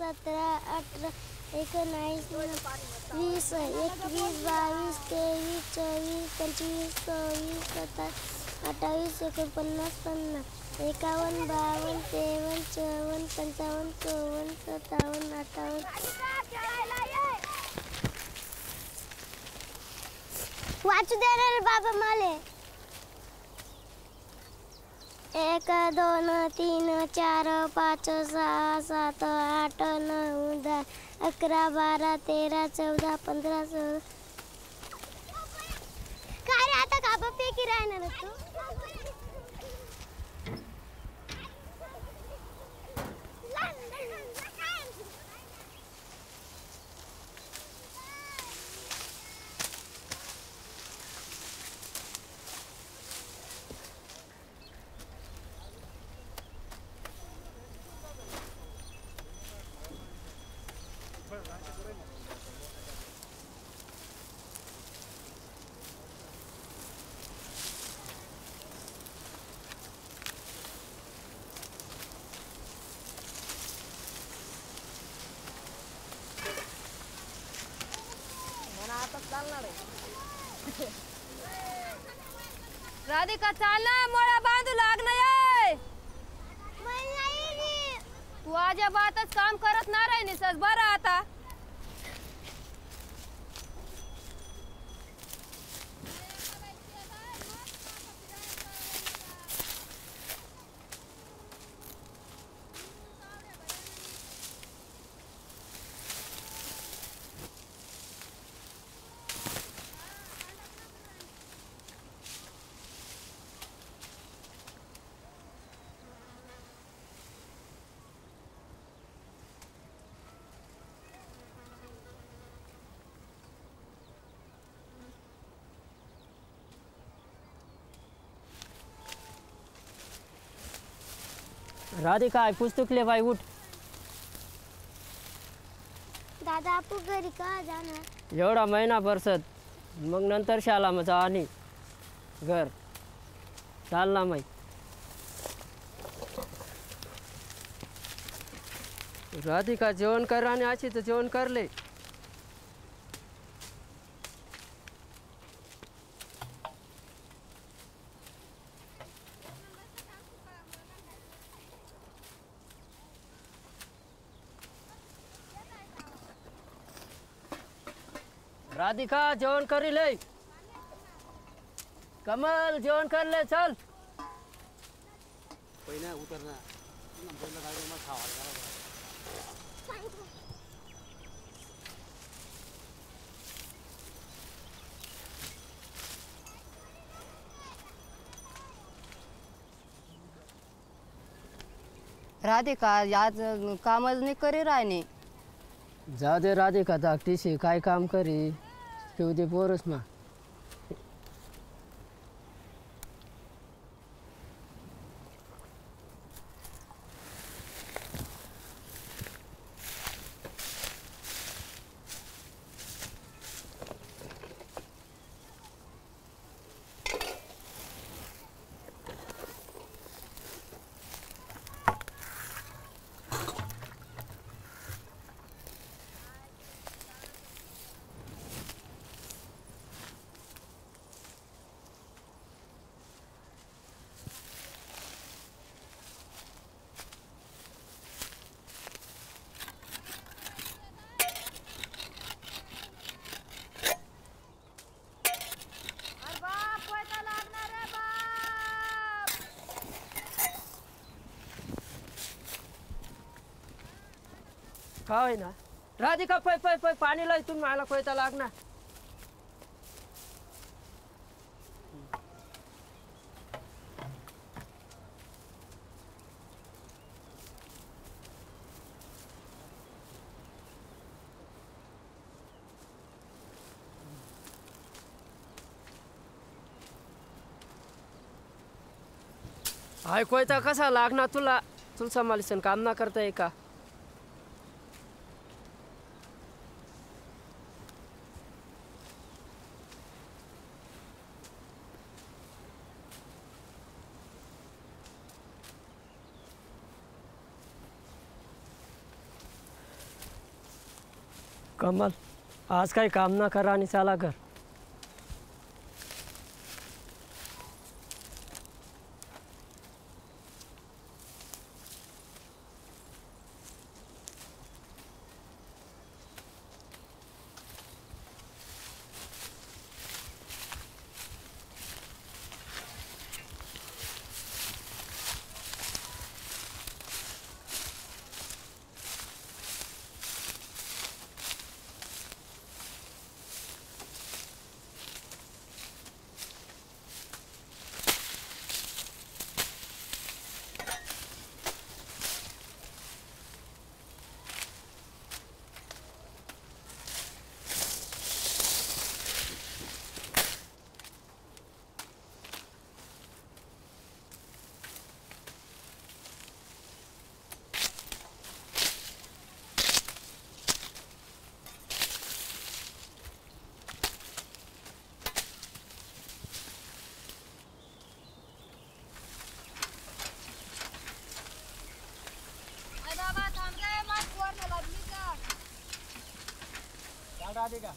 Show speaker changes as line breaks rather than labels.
सतरा अठारह एकोणावीस वीस एकवीस बावीस तेवीस चोवीस पंचवीस सव्वीस सत्तावीस अठ्ठावीस एकोणपन्नास पन्नास एकावन्न बावन्न त्रेवन्न चौवन्न पंचावन्न चौवन्न सत्तावन्न अठ्ठावन्न वाचू दे रे बाबा माले। एक दोन तीन चार पाच सहा सात आठ नऊ दहा अकरा बारा तेरा चौदा पंधरा सोळा. काय आता का पैकी राहणार तू?
राधिका चाल ना मोळा बांधू लाग नहीं तू अजिबातच काम करत ना राहिनी सस बरा आता।
राधिका आहे पुस्तकले बाई उठ.
दादा आपू घरी का जाणार?
एवढा महिना बरसत मग नंतर शाला मग आणि घर. चाल ना माई राधिका जेवण कर आणि अशी तर जेवण करले. राधिका जेवण करी ले। कमल जेवण कर ले चल।
पहिला उतरना
राधिका आज कामच नाही करी राहिनी
जाऊ दे राधिका धाकटीशी काय काम करी? люди борютьма. काय ना? राधिका पै पै पै पाणी लाई तुम्ही मला कोयता लागणार. हाय कोयता कसा लागणार तुला? तुलसा मालिसन काम ना करता का कमल। आज काही काम ना करा आणि चला घर
बाबा थांब रे मग पोरं लागली का
झाड आली का